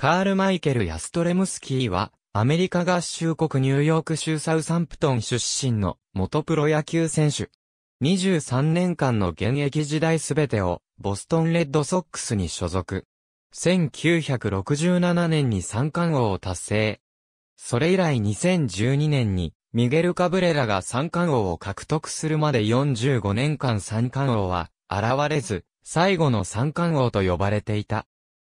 カール・マイケル・ヤストレムスキーは、アメリカ合衆国ニューヨーク州サウサンプトン出身の元プロ野球選手。23年間の現役時代すべてをボストンレッドソックスに所属。1967年に三冠王を達成。それ以来2012年にミゲル・カブレラが三冠王を獲得するまで45年間三冠王は現れず、最後の三冠王と呼ばれていた。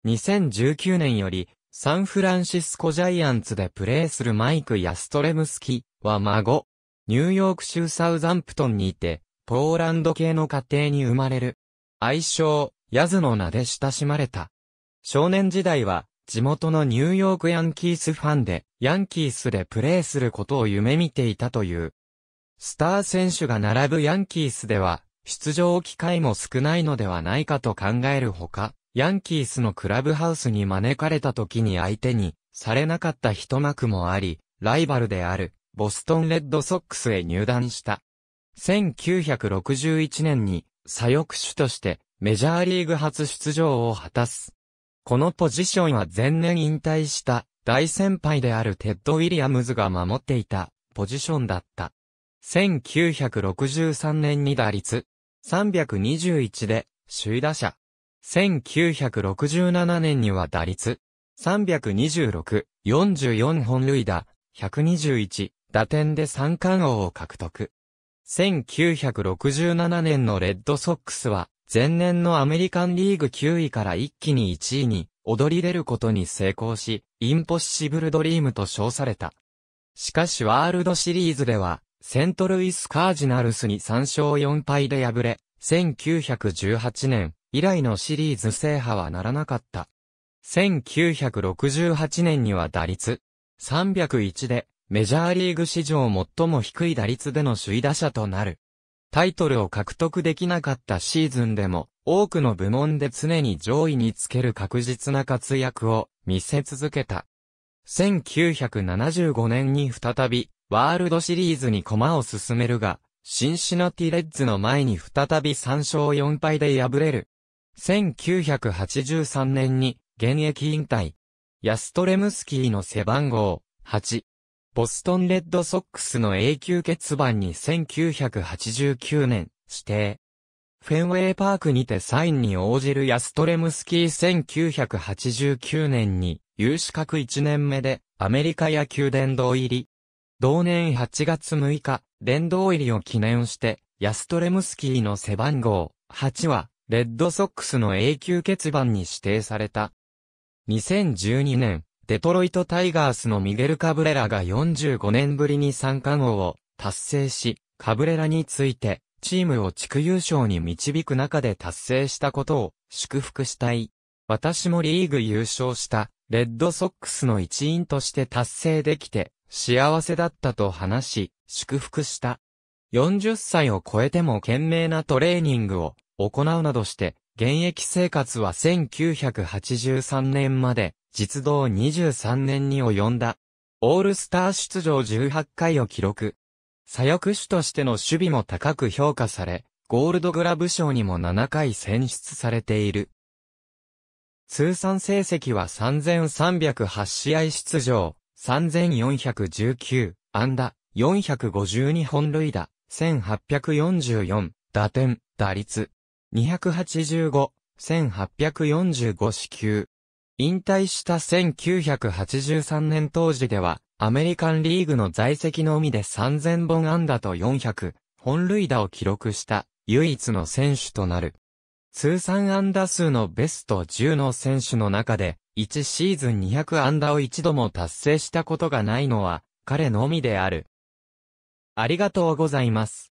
2019年よりサンフランシスコジャイアンツでプレーするマイク・ヤストレムスキは孫。ニューヨーク州サウザンプトンにいて、ポーランド系の家庭に生まれる。愛称、ヤズの名で親しまれた。少年時代は、地元のニューヨークヤンキースファンで、ヤンキースでプレーすることを夢見ていたという。スター選手が並ぶヤンキースでは、出場機会も少ないのではないかと考えるほか、ヤンキースのクラブハウスに招かれた時に相手にされなかった一幕もあり、ライバルであるボストンレッドソックスへ入団した。1961年に左翼手としてメジャーリーグ初出場を果たす。このポジションは前年引退した大先輩であるテッド・ウィリアムズが守っていたポジションだった。1963年に打率321で首位打者。1967年には打率326、44本塁打、121、打点で三冠王を獲得。1967年のレッドソックスは、前年のアメリカンリーグ9位から一気に1位に躍り出ることに成功し、インポッシブルドリームと称された。しかしワールドシリーズでは、セントルイスカージナルスに3勝4敗で敗れ、1918年以来のシリーズ制覇はならなかった。1968年には打率301でメジャーリーグ史上最も低い打率での首位打者となる。タイトルを獲得できなかったシーズンでも、多くの部門で常に上位につける確実な活躍を見せ続けた。1975年に再び、ワールドシリーズに駒を進めるが、シンシナティレッズの前に再び3勝4敗で敗れる。1983年に現役引退。ヤストレムスキーの背番号8。ボストンレッドソックスの永久欠番に1989年指定。フェンウェイパークにてサインに応じるヤストレムスキー1989年に有資格1年目でアメリカ野球殿堂入り。同年8月6日、殿堂入りを記念してヤストレムスキーの背番号8はレッドソックスの永久欠番に指定された。2012年、デトロイトタイガースのミゲル・カブレラが45年ぶりに三冠王を達成し、カブレラについて、チームを地区優勝に導く中で達成したことを祝福したい。私もリーグ優勝したレッドソックスの一員として達成できて幸せだったと話し、祝福した。40歳を超えても懸命なトレーニングを行うなどして、現役生活は1983年まで実動23年に及んだ。オールスター出場18回を記録。左翼手としての守備も高く評価され、ゴールドグラブ賞にも7回選出されている。通算成績は3308試合出場、3419、安打、452本塁打、1844、打点、打率、285、1845四球。引退した1983年当時では、アメリカンリーグの在籍のみで3000本安打と400本塁打を記録した唯一の選手となる。通算安打数のベスト10の選手の中で、1シーズン200安打を一度も達成したことがないのは、彼のみである。ありがとうございます。